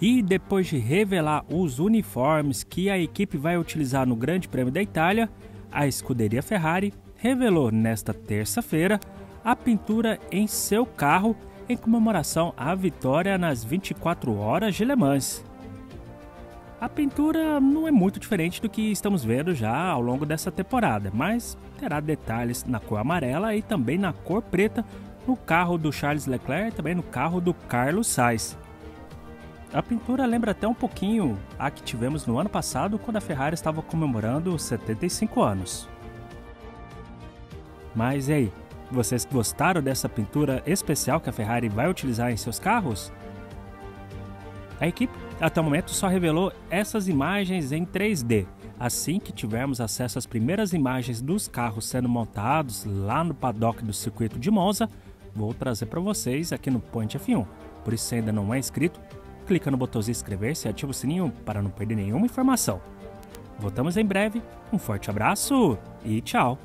E depois de revelar os uniformes que a equipe vai utilizar no Grande Prêmio da Itália, a escuderia Ferrari revelou nesta terça-feira a pintura em seu carro em comemoração à vitória nas 24 horas de Le Mans. A pintura não é muito diferente do que estamos vendo já ao longo dessa temporada, mas terá detalhes na cor amarela e também na cor preta no carro do Charles Leclerc e também no carro do Carlos Sainz. A pintura lembra até um pouquinho a que tivemos no ano passado, quando a Ferrari estava comemorando 75 anos. Mas e aí, vocês gostaram dessa pintura especial que a Ferrari vai utilizar em seus carros? A equipe até o momento só revelou essas imagens em 3D. Assim que tivermos acesso às primeiras imagens dos carros sendo montados lá no paddock do circuito de Monza, vou trazer para vocês aqui no Point F1. Por isso, se ainda não é inscrito, clica no botãozinho inscrever-se e ativa o sininho para não perder nenhuma informação. Voltamos em breve, um forte abraço e tchau!